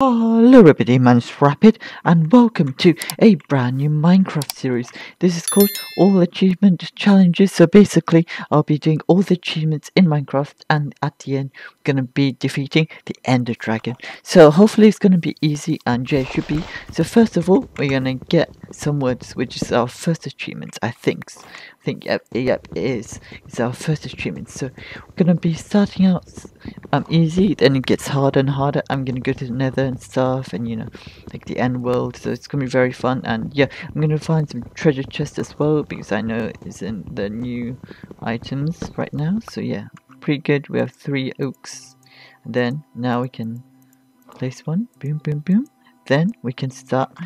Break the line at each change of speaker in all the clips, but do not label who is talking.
Hello everybody, my name's Rapid and welcome to a brand new Minecraft series. This is called All Achievement Challenges. So basically, I'll be doing all the achievements in Minecraft and at the end, I'm going to be defeating the Ender Dragon. So hopefully it's going to be easy and yeah, it should be. So first of all, we're going to get some words, which is our first achievement, I think. Think, yep, yep, it is. It's our first achievement. So we're to be starting out um, easy, then it gets harder and harder. I'm to go to the nether and stuff and you know like the end world. So it's gonna be very fun. And yeah I'm gonna find some treasure chests as well because I know it's in the new items right now. So yeah pretty good. We have three oaks. And then now we can place one. Boom boom boom. Then we can start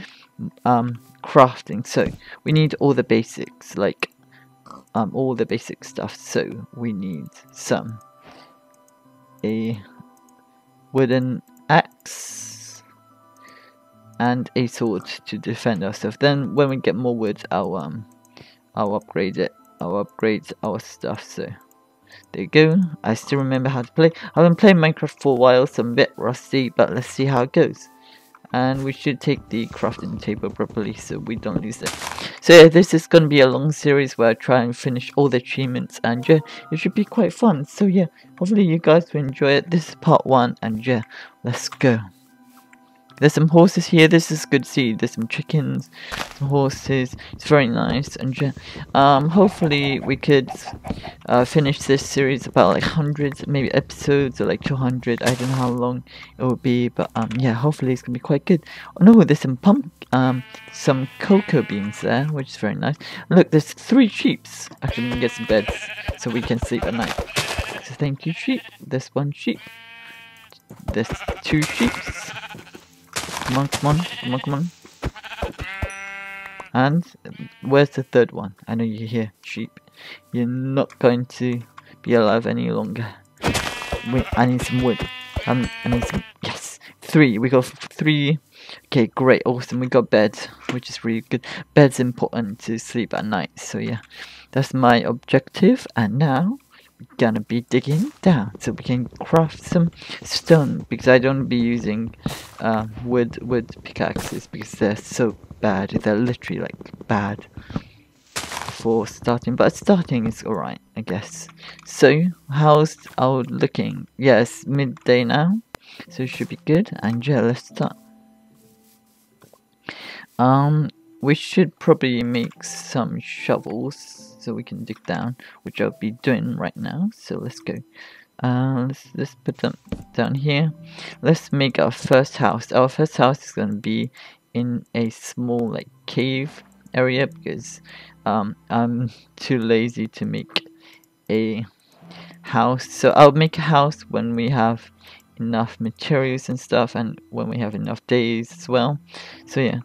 um crafting. So we need all the basics like um all the basic stuff so we need some a wooden axe and a sword to defend ourselves. Then when we get more wood, I'll um, I'll upgrade it. I'll upgrade our stuff. So there you go. I still remember how to play. I've been playing Minecraft for a while, so I'm a bit rusty, but let's see how it goes. And we should take the crafting table properly so we don't lose it. So yeah, this is going to be a long series where I try and finish all the achievements and yeah, it should be quite fun. So yeah, hopefully you guys will enjoy it. This is part one and yeah, let's go. There's some horses here. This is good to see. There's some chickens, some horses. It's very nice. And um, hopefully we could uh, finish this series about like hundreds, maybe episodes or like 200. I don't know how long it will be, but um, yeah, hopefully it's gonna be quite good. Oh no, there's some pump, um, some cocoa beans there, which is very nice. Look, there's three sheeps. Actually, gonna get some beds so we can sleep at night. So thank you, sheep. There's one sheep. There's two sheeps. Come on, come on, come on, come on. And where's the third one? I know you're here, sheep. You're not going to be alive any longer. Wait, I need some wood. Um, I need some. Yes, three. We got three. Okay, great, awesome. We got bed, which is really good. Bed's important to sleep at night. So yeah, that's my objective. And now gonna be digging down so we can craft some stone because I don't be using uh, wood wood pickaxes because they're so bad. They're literally like bad for starting but starting is alright I guess. So how's our looking? Yes yeah, midday now so it should be good and yeah let's start. Um we should probably make some shovels so we can dig down, which I'll be doing right now. So let's go. Uh, let's, let's put them down here. Let's make our first house. Our first house is going to be in a small like cave area because um, I'm too lazy to make a house. So I'll make a house when we have enough materials and stuff and when we have enough days as well. So yeah.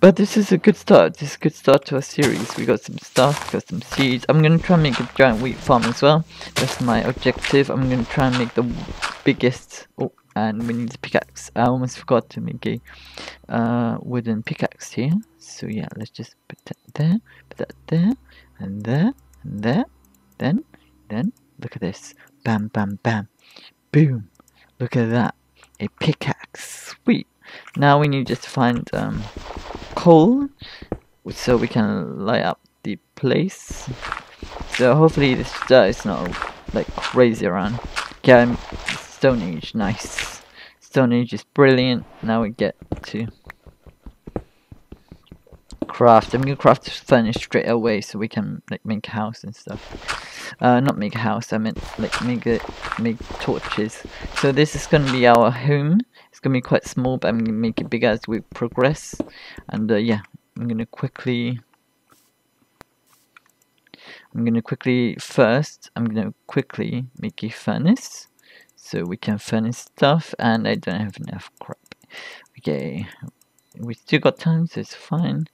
But this is a good start. This is a good start to our series. We got some stuff, got some seeds. I'm gonna try and make a giant wheat farm as well. That's my objective. I'm gonna try and make the biggest. Oh, and we need a pickaxe. I almost forgot to make a uh, wooden pickaxe here. So yeah, let's just put that there, put that there, and there, and there. Then, then look at this. Bam, bam, bam, boom. Look at that. A pickaxe. Sweet. Now we need just to find um coal so we can light up the place. So hopefully this is not like crazy around. Okay, Stone Age, nice. Stone Age is brilliant. Now we get to craft. I'm gonna craft furnace straight away so we can like make a house and stuff. Uh, not make a house. I meant like make it make torches. So this is gonna be our home. It's gonna be quite small, but I'm gonna make it bigger as we progress. And uh, yeah, I'm gonna quickly. I'm gonna quickly first. I'm gonna quickly make a furnace, so we can furnace stuff. And I don't have enough crap. Okay, we still got time, so it's fine.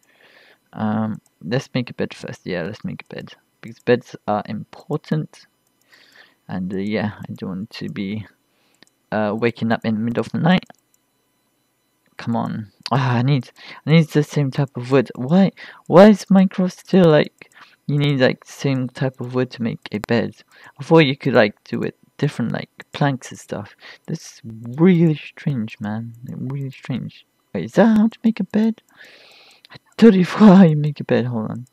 Um, let's make a bed first. Yeah, let's make a bed because beds are important. And uh, yeah, I don't want to be uh, waking up in the middle of the night. Come on. Ah, I need I need the same type of wood. Why why is Minecraft still like you need like same type of wood to make a bed? Thought you could like do it different like planks and stuff. This is really strange, man. Really strange. Wait, is that how to make a bed? I totally forgot how you make a bed. Hold on.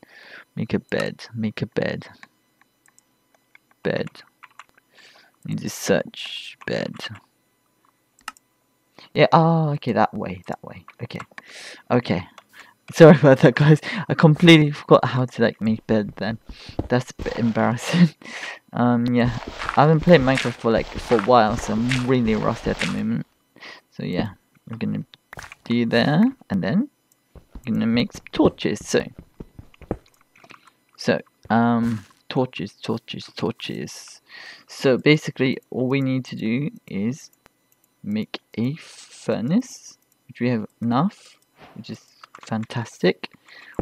Make a bed. Make a bed. Bed. Need to search bed. Yeah, oh, okay, that way, that way. Okay. Okay. Sorry about that, guys. I completely forgot how to, like, make bed then. That's a bit embarrassing. um, yeah. I haven't played Minecraft for, like, for a while, so I'm really rusty at the moment. So, yeah. We're gonna do there, and then we're gonna make some torches, so. So, um, torches, torches, torches. So, basically, all we need to do is make a furnace, which we have enough, which is fantastic.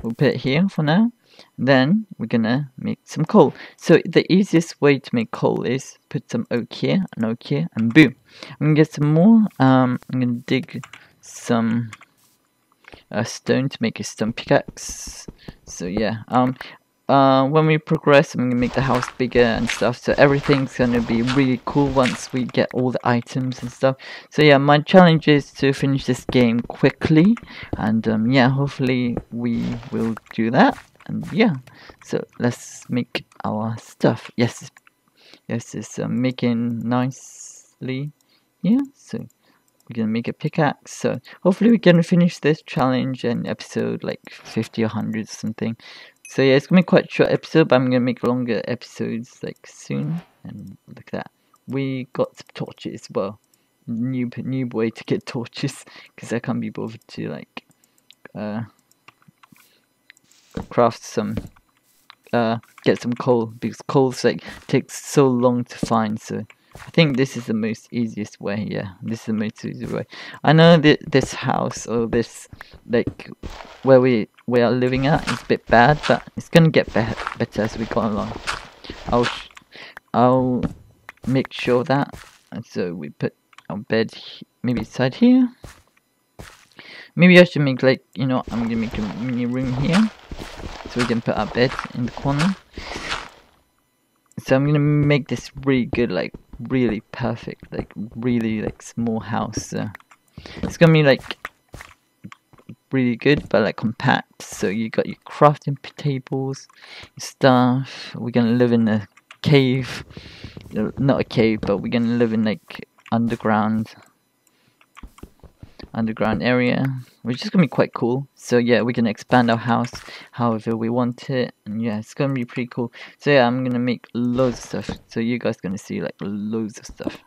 We'll put it here for now. Then we're gonna make some coal. So the easiest way to make coal is put some oak here and oak here and boom. I'm gonna get some more. Um, I'm gonna dig some uh, stone to make a stone pickaxe. So yeah, um, uh, when we progress, I'm gonna make the house bigger and stuff. So everything's gonna be really cool once we get all the items and stuff. So yeah, my challenge is to finish this game quickly, and um, yeah, hopefully we will do that. And yeah, so let's make our stuff. Yes, yes, it's uh, making nicely. Yeah, so we're gonna make a pickaxe. So hopefully we can finish this challenge in episode like 50 or 100 or something. So yeah, it's gonna be quite short episode, but I'm gonna make longer episodes like soon. And look at that, we got torches. Well, new new way to get torches because I can't be bothered to like uh, craft some uh, get some coal because coal's like takes so long to find. So I think this is the most easiest way. Yeah, this is the most easy way. I know that this house or this like where we we are living at is a bit bad, but it's gonna get be better as we go along. I'll I'll make sure that. And so we put our bed maybe side here. Maybe I should make like you know I'm gonna make a mini room here, so we can put our bed in the corner. So I'm gonna make this really good, like really perfect, like really like small house. So it's gonna be like really good, but like compact. So you got your crafting tables, stuff. We're gonna live in a cave, not a cave, but we're gonna live in like underground, underground area, which is gonna be quite cool. So yeah, we can expand our house however we want it, and yeah, it's gonna be pretty cool. So yeah, I'm gonna make loads of stuff. So you guys gonna see like loads of stuff.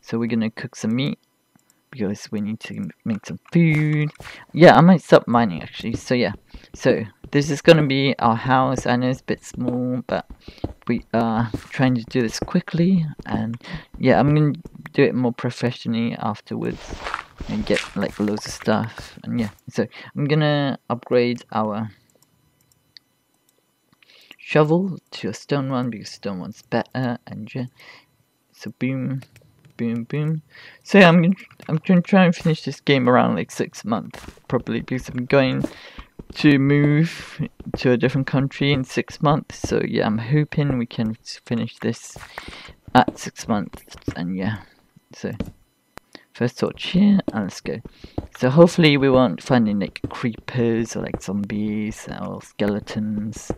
So we're gonna cook some meat because we need to make some food. Yeah, I might stop mining actually. So yeah, so this is gonna be our house. I know it's a bit small, but we are trying to do this quickly. And yeah, I'm gonna do it more professionally afterwards and get like loads of stuff. And yeah, so I'm gonna upgrade our shovel to a stone one because stone one's better. And yeah, so boom boom, boom. So yeah, I'm gonna, I'm gonna try and finish this game around like six months, probably, because I'm going to move to a different country in six months. So yeah, I'm hoping we can finish this at six months. And yeah, so first torch here, and let's go. So hopefully we won't find any like creepers or like zombies or skeletons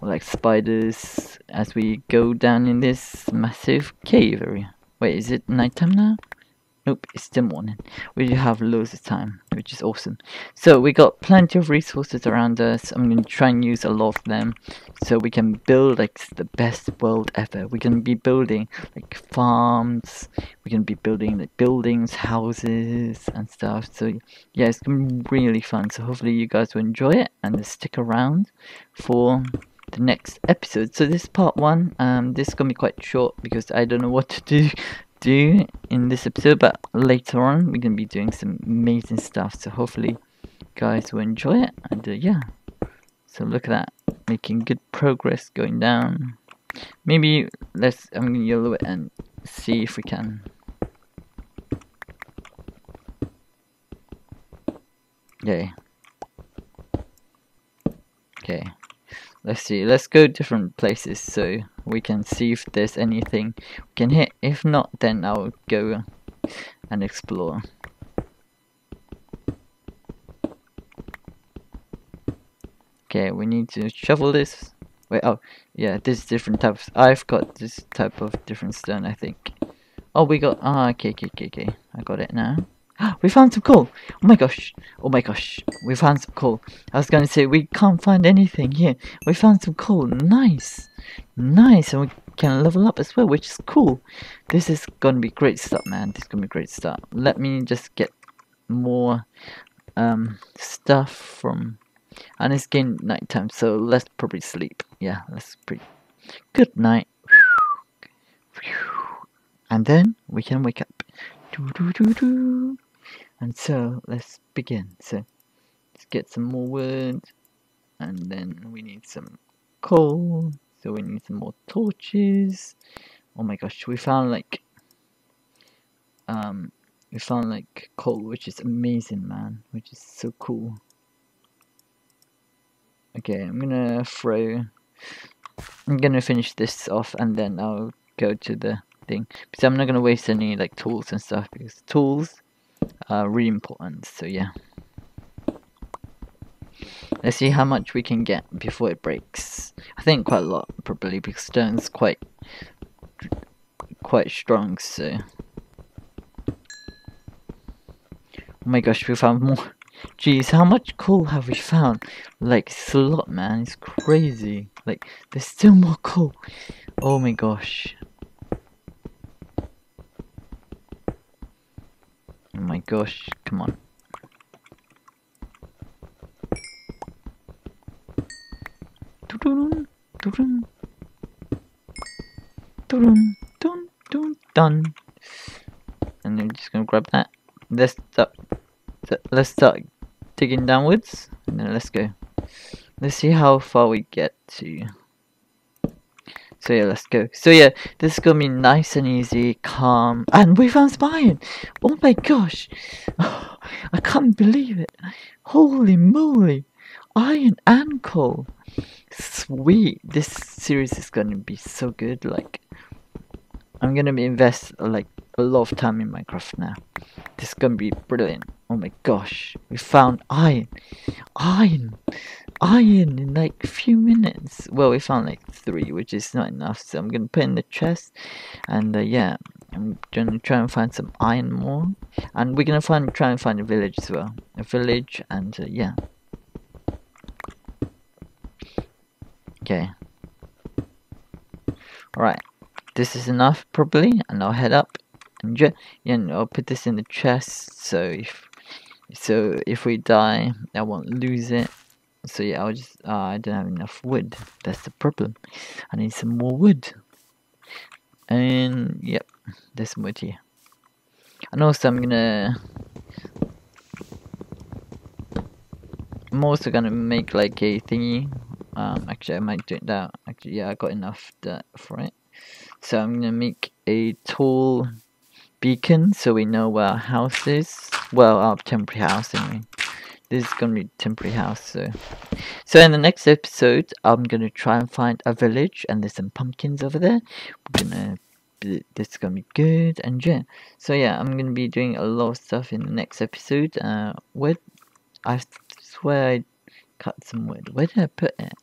or like spiders as we go down in this massive cave area. Wait, is it nighttime now? Nope, it's still morning. We have loads of time, which is awesome. So we got plenty of resources around us. I'm gonna try and use a lot of them, so we can build like the best world ever. We can be building like farms. We can be building like buildings, houses, and stuff. So yeah, it's gonna be really fun. So hopefully you guys will enjoy it and stick around for the next episode. So this is part one. Um, this is gonna be quite short because I don't know what to do do in this episode, but later on we're gonna be doing some amazing stuff. So hopefully, guys will enjoy it. And uh, yeah, so look at that, making good progress going down. Maybe let's. I'm gonna YOLO it and see if we can. Okay. Okay let's see let's go different places so we can see if there's anything we can hit. If not, then I'll go and explore. Okay, we need to shovel this. Wait, oh, yeah, this different types. I've got this type of different stone, I think. Oh, we got, ah, okay, okay, okay, okay. I got it now. we found some coal! Oh my gosh! Oh my gosh! We found some coal. I was gonna say, we can't find anything here. We found some coal. Nice! Nice! And we can level up as well, which is cool. This is gonna be great stuff, man. This is gonna be great stuff. Let me just get more um, stuff from... And it's getting nighttime, so let's probably sleep. Yeah, let's pretty... Good night. And then we can wake up. And so let's begin. So let's get some more wood and then we need some coal. So we need some more torches. Oh my gosh, we found like um we found like coal which is amazing man, which is so cool. Okay, I'm gonna throw I'm gonna finish this off and then I'll go to the thing because I'm not gonna waste any like tools and stuff because tools uh, really important. So yeah. Let's see how much we can get before it breaks. I think quite a lot, probably, because stone's quite quite strong, so... Oh my gosh, we found more. Jeez, how much coal have we found? Like, it's a lot, man. It's crazy. Like, there's still more coal. Oh my gosh. Oh my gosh, come on. Done. And then just gonna grab that. Let's start. Let's start digging downwards, and then let's go. Let's see how far we get to. So yeah, let's go. So yeah, this is gonna be nice and easy, calm, and we found iron. Oh my gosh, oh, I can't believe it! Holy moly, iron and coal. Sweet. This series is gonna be so good. Like, I'm gonna be invest like a lot of time in Minecraft now. This is gonna be brilliant. Oh my gosh, we found iron, iron iron in like a few minutes. Well, we found like three, which is not enough. So I'm gonna put in the chest, and uh, yeah, I'm gonna try and find some iron more, and we're gonna find try and find a village as well, a village, and uh, yeah. Okay. Alright, this is enough probably, and I'll head up, and yeah, and I'll put this in the chest. So if so, if we die, I won't lose it so yeah, I was just uh, I don't have enough wood. That's the problem. I need some more wood. And yep, there's some wood here. And also I'm gonna I'm also gonna make like a thingy. Um, actually I might do it that. Actually, yeah, I got enough that for it. So I'm gonna make a tall beacon so we know where our house is. Well, our temporary house anyway this is gonna be temporary house so. So in the next episode i'm gonna try and find a village and there's some pumpkins over there. We're gonna this is gonna be good and yeah. So yeah i'm gonna be doing a lot of stuff in the next episode. Uh where i swear i cut some wood. Where did i put it?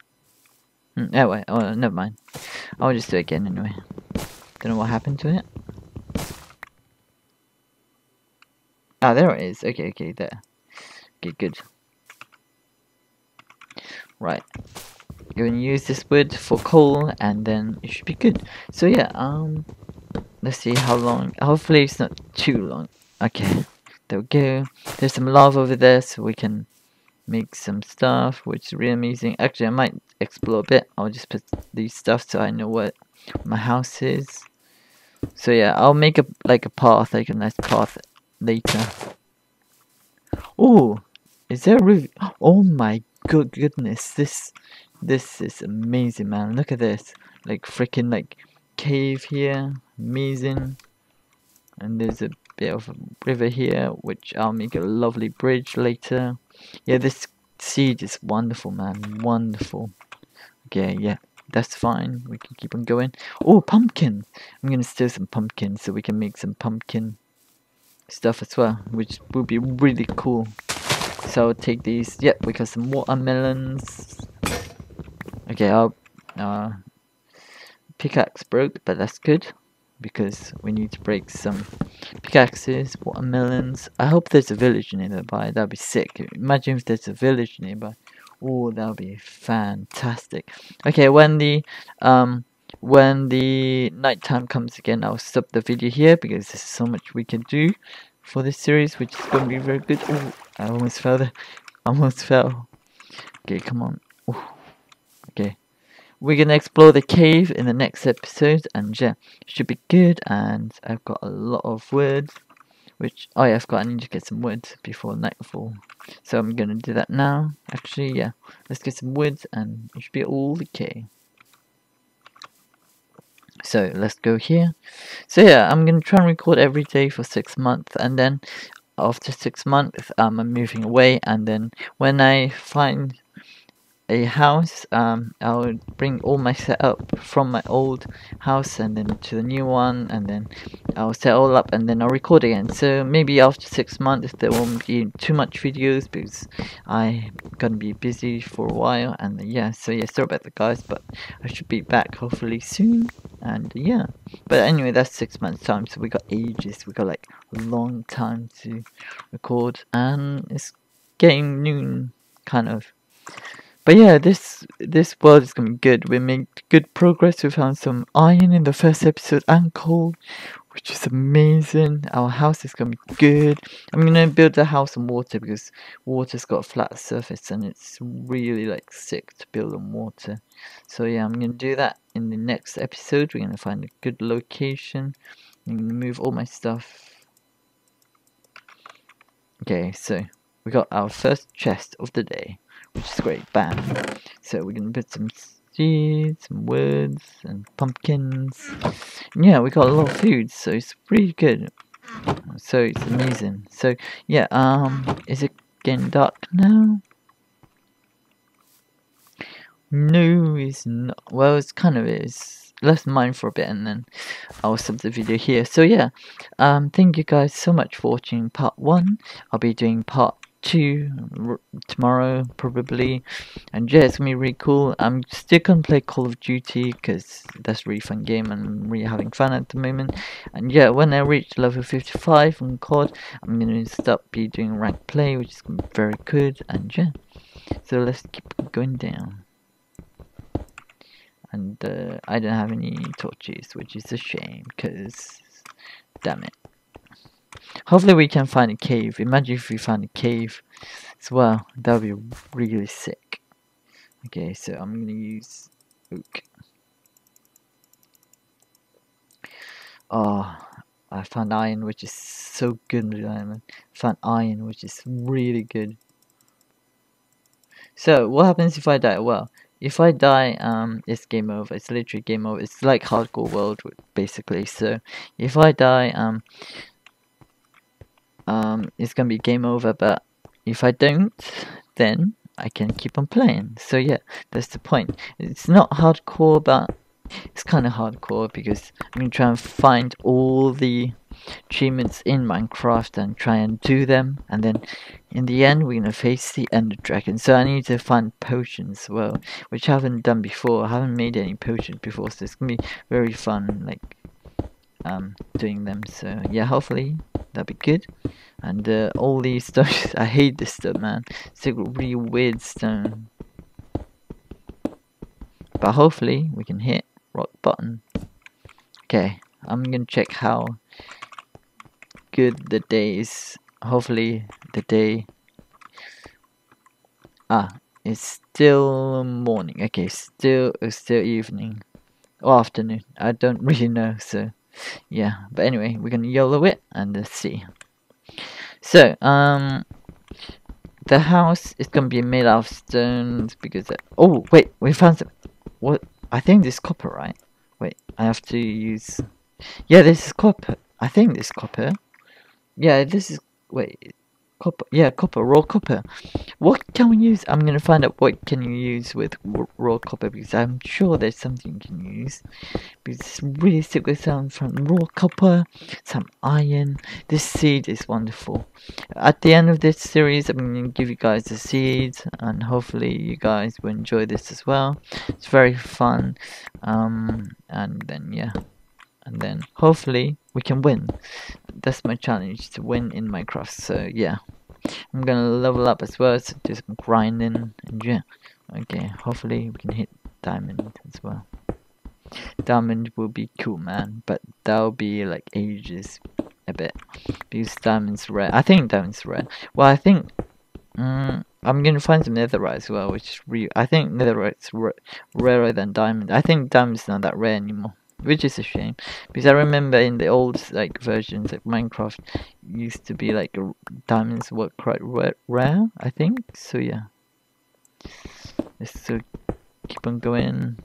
Hmm, oh wait oh never mind. I'll just do it again anyway. Don't know what happened to it. Ah, there it is. Okay, okay, there. Okay, good. Right. You're gonna use this wood for coal and then it should be good. So yeah, um let's see how long hopefully it's not too long. Okay. There we go. There's some lava over there so we can make some stuff which is really amazing. Actually I might explore a bit. I'll just put these stuff so I know what my house is. So yeah, I'll make a like a path, like a nice path later. Oh, is there a roof? Oh my good goodness, this this is amazing, man. Look at this, like freaking like cave here, amazing. And there's a bit of a river here, which I'll make a lovely bridge later. Yeah, this siege is wonderful, man, wonderful. Okay, yeah, that's fine. We can keep on going. Oh, pumpkin! I'm gonna steal some pumpkins so we can make some pumpkin stuff as well, which would be really cool. So take these. Yep, we got some watermelons. Okay, I'll uh, pickaxe broke, but that's good because we need to break some pickaxes, watermelons. I hope there's a village nearby. That'd be sick. Imagine if there's a village nearby. Oh, that would be fantastic. Okay, when the um when the nighttime comes again, I'll stop the video here because there's so much we can do for this series, which is going to be very good. Oh, I almost fell there. Almost fell. Okay, come on. Ooh. Okay. We're going to explore the cave in the next episode, and yeah, should be good. And I've got a lot of wood, which, oh yeah, I've got, I need to get some wood before nightfall. So I'm going to do that now. Actually, yeah, let's get some wood, and it should be all okay. So let's go here. So yeah, I'm gonna try and record every day for six months, and then after six months, um, I'm moving away, and then when I find a house, um, I'll bring all my setup from my old house and then to the new one, and then I'll set all up and then I'll record again. So maybe after six months, there won't be too much videos because I'm gonna be busy for a while. And yeah, so yeah, sorry about the guys, but I should be back hopefully soon. And yeah, but anyway, that's six months time, so we got ages. We got like a long time to record, and it's getting noon, kind of. But yeah, this this world is gonna be good. We made good progress. We found some iron in the first episode and coal, which is amazing. Our house is gonna be good. I'm gonna build a house on water because water's got a flat surface and it's really like sick to build on water. So yeah, I'm gonna do that in the next episode. We're gonna find a good location. I'm gonna move all my stuff. Okay, so we got our first chest of the day which is great. Bam. So we're gonna put some seeds, some woods, and pumpkins. yeah, we got a lot of food, so it's pretty good. So it's amazing. So yeah, um, is it getting dark now? No, it's not. Well, it's kind of is. Let's mine for a bit and then I'll stop the video here. So yeah, um, thank you guys so much for watching part one. I'll be doing part two tomorrow probably. And yeah it's gonna be really cool. I'm still gonna play call of duty because that's a really fun game and i'm really having fun at the moment. And yeah when i reach level 55 on cod i'm gonna start be doing rank play which is very good. And yeah so let's keep going down. And uh, i don't have any torches which is a shame because damn it Hopefully we can find a cave. Imagine if we find a cave as well. That would be really sick. Okay, so I'm gonna use oak. Oh, I found iron, which is so good. I found iron, which is really good. So, what happens if I die? Well, if I die, um, it's game over. It's literally game over. It's like hardcore world, basically. So, if I die, um, um, it's gonna be game over. But if I don't, then I can keep on playing. So yeah, that's the point. It's not hardcore, but it's kind of hardcore because I'm gonna try and find all the achievements in Minecraft and try and do them. And then in the end, we're gonna face the Ender Dragon. So I need to find potions as well, which I haven't done before. I haven't made any potions before, so it's gonna be very fun. Like um, doing them. So yeah, hopefully that'd be good. And uh, all these stones, I hate this stuff, man. It's a really weird stone. But hopefully we can hit rock button. Okay, I'm gonna check how good the day is. Hopefully the day. Ah, it's still morning. Okay, still still evening or afternoon. I don't really know. So yeah but anyway we're gonna YOLO it and let's see. So um the house is gonna be made out of stones because oh wait we found some what I think this copper right? Wait I have to use yeah this is copper. I think this copper. Yeah this is wait Copper, yeah, copper, raw copper. What can we use? I'm gonna find out what can you use with raw copper because I'm sure there's something you can use. Because it's really sick with some from raw copper, some iron. This seed is wonderful. At the end of this series, I'm gonna give you guys the seeds, and hopefully you guys will enjoy this as well. It's very fun, um, and then yeah, and then hopefully we can win that's my challenge to win in Minecraft. So yeah, I'm gonna level up as well. So do some grinding and yeah. Okay, hopefully we can hit diamond as well. Diamond will be cool, man, but that'll be like ages a bit because diamond's rare. I think diamond's rare. Well, I think. Um, I'm gonna find some netherite as well, which is re I think netherite's rarer than diamond. I think diamond's not that rare anymore which is a shame because I remember in the old like versions of Minecraft used to be like diamonds were quite rare I think. So yeah. Let's so keep on going.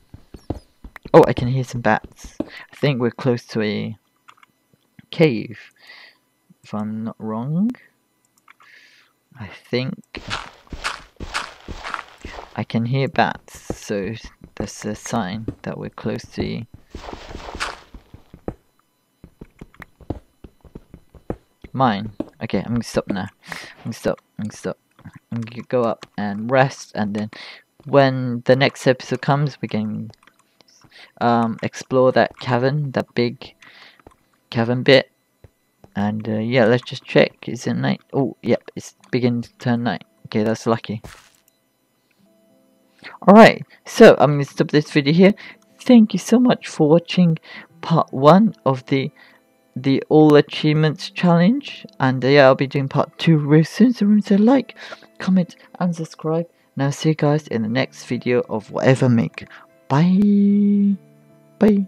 Oh I can hear some bats. I think we're close to a cave if I'm not wrong. I think I can hear bats so that's a sign that we're close to Mine. Okay, I'm gonna stop now. I'm gonna stop. I'm gonna stop. I'm gonna go up and rest, and then when the next episode comes, we can um, explore that cavern, that big cavern bit. And uh, yeah, let's just check. Is it night? Oh, yep, it's beginning to turn night. Okay, that's lucky. Alright, so I'm going to stop this video here. Thank you so much for watching part 1 of the the all achievements challenge. And uh, yeah I'll be doing part 2 real soon so remember to like comment and subscribe. Now see you guys in the next video of whatever make. Bye. Bye